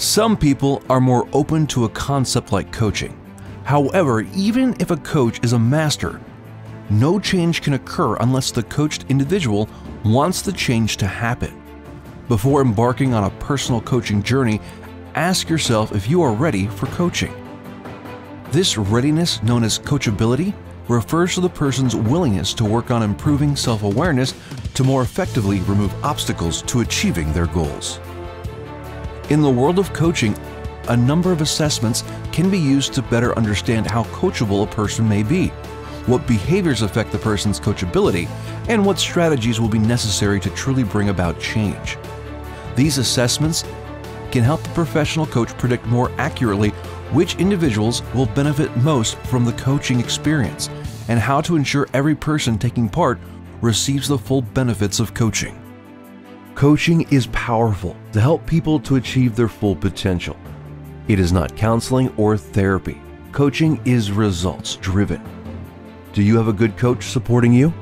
Some people are more open to a concept like coaching. However, even if a coach is a master, no change can occur unless the coached individual wants the change to happen. Before embarking on a personal coaching journey, ask yourself if you are ready for coaching. This readiness, known as coachability, refers to the person's willingness to work on improving self awareness to more effectively remove obstacles to achieving their goals. In the world of coaching, a number of assessments can be used to better understand how coachable a person may be, what behaviors affect the person's coachability, and what strategies will be necessary to truly bring about change. These assessments can help the professional coach predict more accurately which individuals will benefit most from the coaching experience and how to ensure every person taking part receives the full benefits of coaching. Coaching is powerful to help people to achieve their full potential. It is not counseling or therapy. Coaching is results driven. Do you have a good coach supporting you?